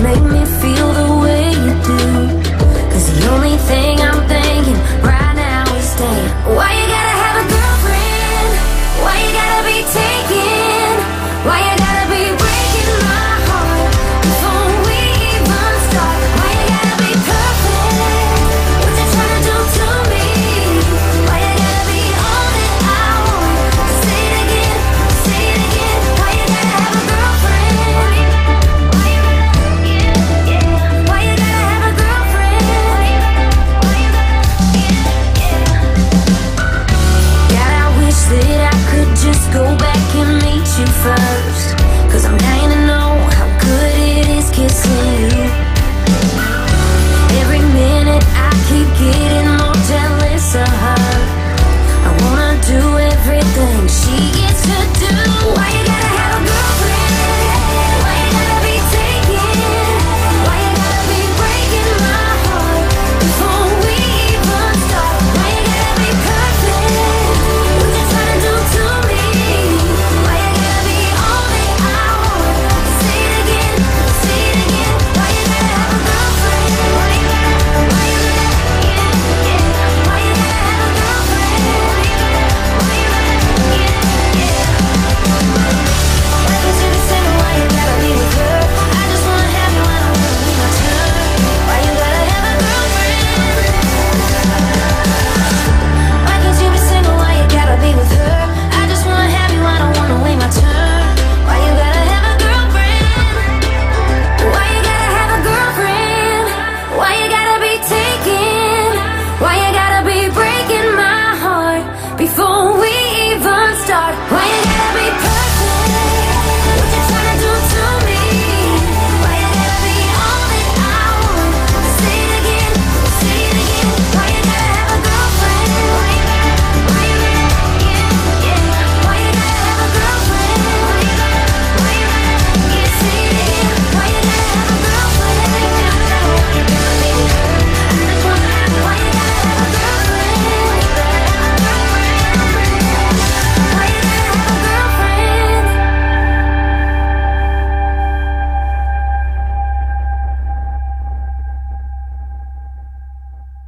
make me feel the just go back and meet you first. Cause I'm dying.